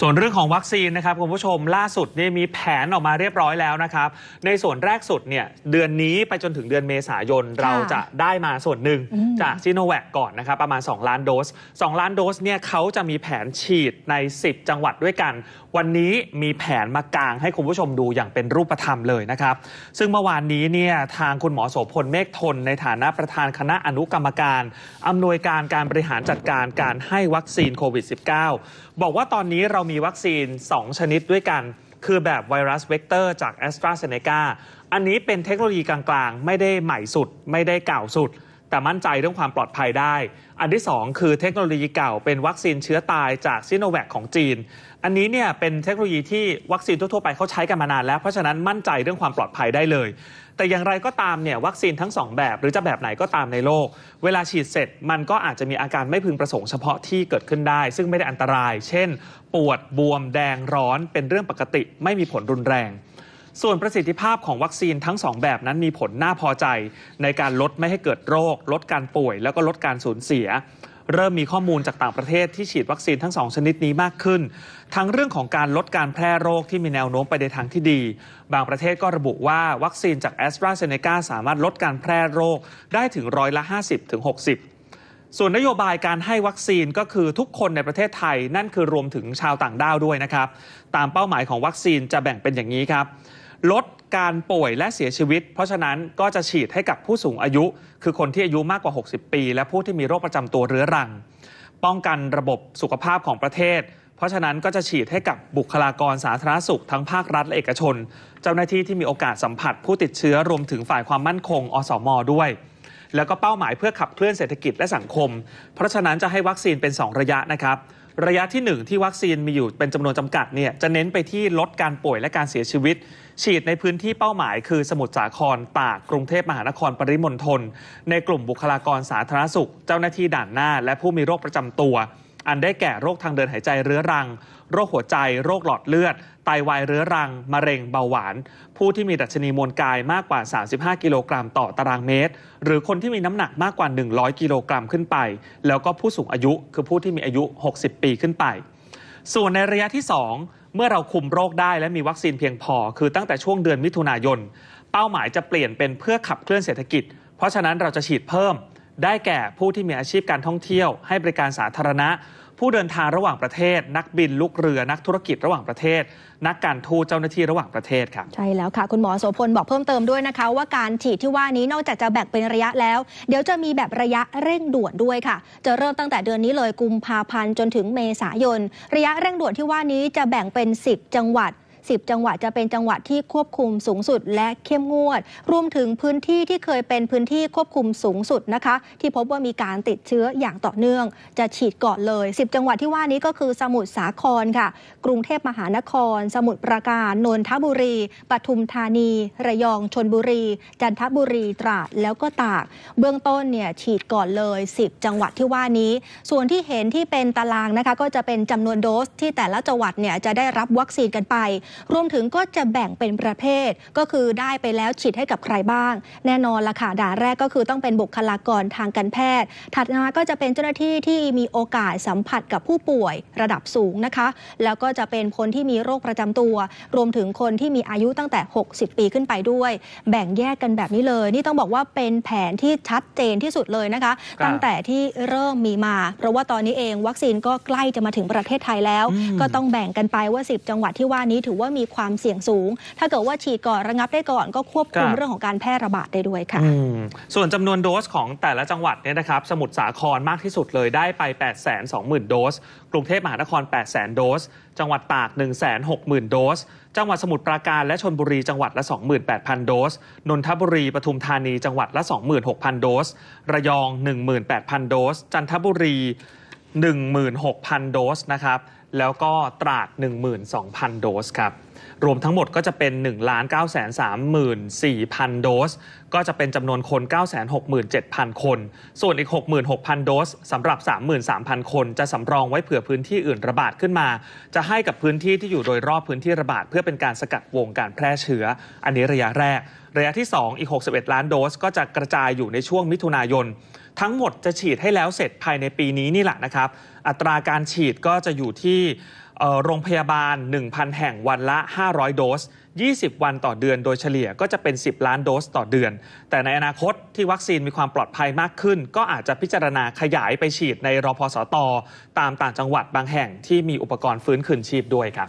ส่วนเรื่องของวัคซีนนะครับคุณผู้ชมล่าสุดนี่มีแผนออกมาเรียบร้อยแล้วนะครับ ในส่วนแรกสุดเนี่ยเดือนนี้ไปจนถึงเดือนเมษายนเราจะได้มาส่วนหนึ่งอืมจากซิโนแวคก่อนนะครับประมาณ 2 ล้านโดส 2 ล้านโดสเนี่ยเขาจะมีแผนฉีดใน 10 จังหวัดด้วยกัน วันนี้มีแผนมากางให้คุณผู้ชมดูอย่างเป็นรูปธรรมเลยนะครับ ซึ่งเมื่อวานนี้เนี่ยทางคุณหมอโสพลเมฆทน ในฐานะประธานคณะอนุกรรมการอำนวยการการบริหารจัดการการให้วัคซีนโควิด -19 บอกว่าตอนนี้เรามีวัคซีน 2 ชนิดด้วยกัน คือแบบไวรัสเวกเตอร์จาก AstraZeneca อันนี้เป็นเทคโนโลยีกลางๆ ไม่ได้ใหม่สุด ไม่ได้เก่าสุด แต่มั่นใจเรื่องความปลอดภัยได้ อันที่ 2 คือเทคโนโลยีเก่าเป็นวัคซีนเชื้อตายจากซิโนแวคของจีน อันนี้เนี่ยเป็นเทคโนโลยีที่วัคซีนทั่วๆไปเขาใช้กันมานานแล้ว เพราะฉะนั้นมั่นใจเรื่องความปลอดภัยได้เลย แต่อย่างไรก็ตามเนี่ยวัคซีนทั้ง 2 แบบหรือจะแบบไหนก็ตามในโลก เวลาฉีดเสร็จมันก็อาจจะมีอาการไม่พึงประสงค์เฉพาะที่เกิดขึ้นได้ ซึ่งไม่ได้อันตราย เช่น ปวดบวมแดงร้อนเป็นเรื่องปกติไม่มีผลรุนแรง ส่วนประสิทธิภาพของวัคซีนทั้ง 2 แบบนั้นมีผลน่าพอใจ ในการลดไม่ให้เกิดโรค ลดการป่วย แล้วก็ลดการสูญเสีย เริ่มมีข้อมูลจากต่างประเทศที่ฉีดวัคซีนทั้ง 2 ชนิดนี้มากขึ้น ทั้งเรื่องของการลดการแพร่โรคที่มีแนวโน้มไปในทางที่ดี บางประเทศก็ระบุว่าวัคซีนจากแอสตราเซเนกาสามารถลดการแพร่โรคได้ถึงร้อยละ 50-60ถึง60ส่วนนโยบายการให้วัคซีนก็คือทุกคนในประเทศไทยนั่นคือรวมถึงชาวต่างด้าวด้วยนะครับ ตามเป้าหมายของวัคซีนจะแบ่งเป็นอย่างนี้ครับ ลดการป่วยและเสียชีวิต เพราะฉะนั้นก็จะฉีดให้กับผู้สูงอายุ คือคนที่อายุมากกว่า 60 ปี และผู้ที่มีโรคประจำตัวเรื้อรัง ป้องกันระบบสุขภาพของประเทศ เพราะฉะนั้นก็จะฉีดให้กับบุคลากรสาธารณสุขทั้งภาครัฐและเอกชน เจ้าหน้าที่ที่มีโอกาสสัมผัส ผู้ติดเชื้อรวมถึงฝ่ายความมั่นคง อสม ด้วย แล้วก็เป้าหมายเพื่อขับเคลื่อนเศรษฐกิจและสังคม เพราะฉะนั้นจะให้วัคซีนเป็น 2 ระยะนะครับ ระยะที่ 1 ที่วัคซีนมีอยู่เป็นจำนวนจำกัดเนี่ยจะเน้นไปที่ลดการป่วยและการเสียชีวิต ฉีดในพื้นที่เป้าหมายคือสมุทรสาครตากกรุงเทพมหานครปริมณฑลในกลุ่มบุคลากรสาธารณสุข เจ้าหน้าที่ด่านหน้า และผู้มีโรคประจำตัว อันได้แก่โรคทางเดินหายใจเรื้อรัง โรคหัวใจ โรคหลอดเลือด ไตวายเรื้อรัง มะเร็งเบาหวาน ผู้ที่มีดัชนีมวลกายมากกว่า 35 กิโลกรัมต่อตารางเมตร หรือคนที่มีน้ำหนักมากกว่า 100 กิโลกรัมขึ้นไป แล้วก็ผู้สูงอายุคือผู้ที่มีอายุ 60 ปีขึ้นไป ส่วนในระยะที่ 2 เมื่อเราคุมโรคได้และมีวัคซีนเพียงพอ คือตั้งแต่ช่วงเดือนมิถุนายน เป้าหมายจะเปลี่ยนเป็นเพื่อขับเคลื่อนเศรษฐกิจ เพราะฉะนั้นเราจะฉีดเพิ่ม ได้แก่ผู้ที่มีอาชีพการท่องเที่ยว ให้บริการสาธารณะ ผู้เดินทางระหว่างประเทศ นักบินลูกเรือนักธุรกิจระหว่างประเทศ นักการทูตเจ้าหน้าที่ระหว่างประเทศครับใช่แล้วค่ะ คุณหมอโสพลบอกเพิ่มเติมด้วยนะคะ ว่าการฉีดที่ว่านี้นอกจากจะแบ่งเป็นระยะแล้ว เดี๋ยวจะมีแบบระยะเร่งด่วนด้วยค่ะ จะเริ่มตั้งแต่เดือนนี้เลยกุมภาพันธ์จนถึงเมษายน ระยะเร่งด่วนที่ว่านี้จะแบ่งเป็น 10 จังหวัด 10 จังหวัดจะเป็นจังหวัดที่ควบคุมสูงสุดและเข้มงวด รวมถึงพื้นที่ที่เคยเป็นพื้นที่ควบคุมสูงสุดนะคะ ที่พบว่ามีการติดเชื้ออย่างต่อเนื่อง จะฉีดก่อนเลย 10 จังหวัดที่ว่านี้ก็คือสมุทรสาครค่ะ กรุงเทพมหานคร สมุทรปราการนนทบุรี ปทุมธานี ระยองชนบุรี จันทบุรีตราดแล้วก็ตาก เบื้องต้นเนี่ยฉีดก่อนเลย 10 จังหวัดที่ว่านี้ ส่วนที่เห็นที่เป็นตารางนะคะ ก็จะเป็นจำนวนโดสที่แต่ละจังหวัดเนี่ยจะได้รับวัคซีนกันไปรวมถึงก็จะแบ่งเป็นประเภท ก็คือได้ไปแล้วฉีดให้กับใครบ้าง แน่นอนละค่ะด่านแรกก็คือต้องเป็นบุคลากรทางการแพทย์ ถัดมาก็จะเป็นเจ้าหน้าที่ที่มีโอกาสสัมผัสกับผู้ป่วยระดับสูงนะคะ แล้วก็จะเป็นคนที่มีโรคประจำตัว รวมถึงคนที่มีอายุตั้งแต่ 60 ปีขึ้นไปด้วย แบ่งแยกกันแบบนี้เลย นี่ต้องบอกว่าเป็นแผนที่ชัดเจนที่สุดเลยนะคะครับตั้งแต่ที่เริ่มมีมา เพราะว่าตอนนี้เองวัคซีนก็ใกล้จะมาถึงประเทศไทยแล้วอืมก็ต้องแบ่งกันไปว่า 10 จังหวัดที่ว่านี้ถือว่ามีความเสี่ยงสูง ถ้าเกิดว่าฉีดก่อนระงับได้ก่อนก็ควบคุมครับเรื่องของการแพร่ระบาดได้ด้วยค่ะอืมส่วนจำนวนโดสของแต่ละจังหวัดเนี่ยนะครับ สมุทรสาครมากที่สุดเลยได้ไป 8 2 0 0 0 0 โดส กรุงเทพมหานคร8 0 0 0 0 0 โดส จังหวัดตาก 1 6 0 0 0 0 โดส จังหวัดสมุทรปราการและชนบุรีจังหวัดละ 28,000 โดส นนทบุรีปทุมธานีจังหวัดละ 26,000 โดส ระยอง 18,000 โดส จันทบุรี 16,000 โดสนะครับ แล้วก็ตราด 12,000 โดสครับ รวมทั้งหมดก็จะเป็น 1 9 3 4 0 0 0 โดส ก็จะเป็นจำนวนคน 967,000 คน ส่วนอีก 66,000 โดสสำหรับ 33,000 คน จะสำรองไว้เผื่อพื้นที่อื่นระบาดขึ้นมา จะให้กับพื้นที่ที่อยู่โดยรอบพื้นที่ระบาด เพื่อเป็นการสกัดวงการแพร่เชื้อ อันนี้ระยะแรก ระยะที่ 2 อีก 61 ล้านโดส ก็จะกระจายอยู่ในช่วงมิถุนายน ทั้งหมดจะฉีดให้แล้วเสร็จภายในปีนี้นี่แหละนะครับ อัตราการฉีดก็จะอยู่ที่โรงพยาบาล 1,000 แห่งวันละ 500 โดส 20 วันต่อเดือนโดยเฉลี่ยก็จะเป็น 10 ล้านโดสต่อเดือน แต่ในอนาคตที่วัคซีนมีความปลอดภัยมากขึ้น ก็อาจจะพิจารณาขยายไปฉีดในรพสต ตามต่างจังหวัดบางแห่งที่มีอุปกรณ์ฟื้นคืนชีพด้วยครับ